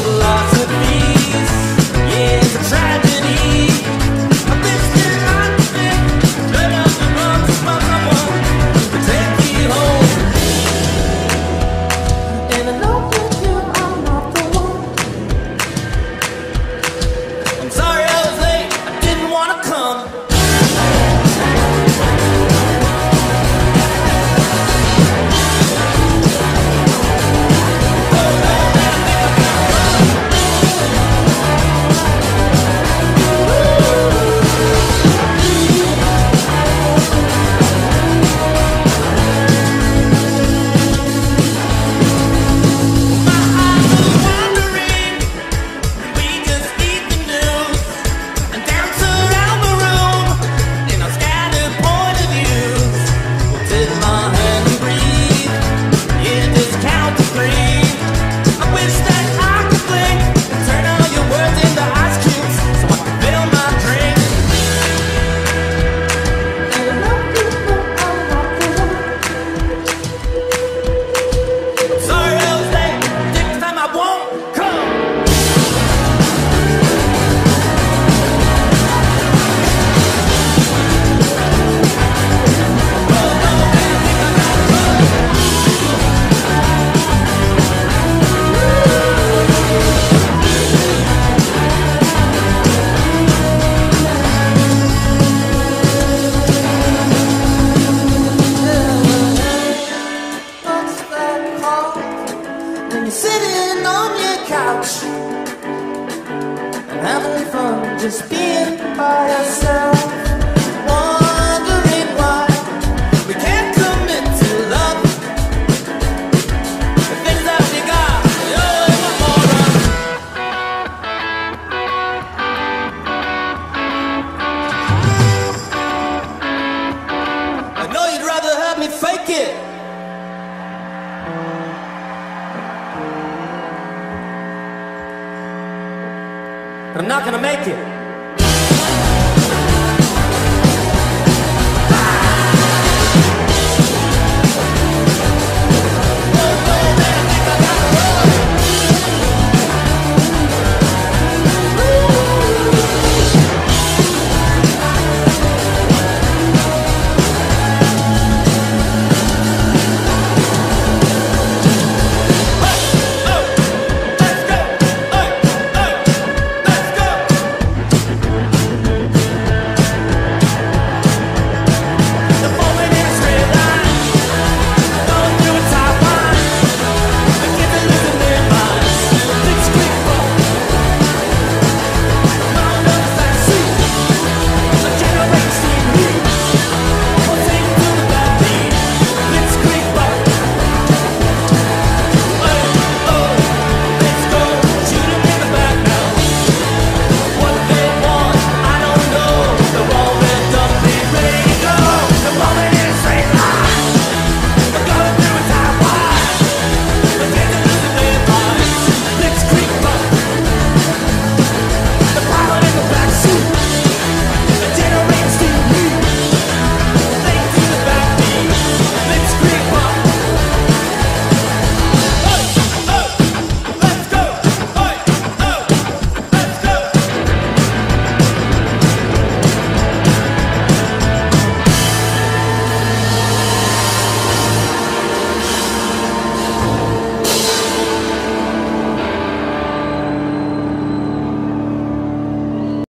lost. sitting on your couch and having fun just being by yourself. Wondering why we can't commit to love the things that we got. I know you'd rather have me fake it. But I'm not gonna make it.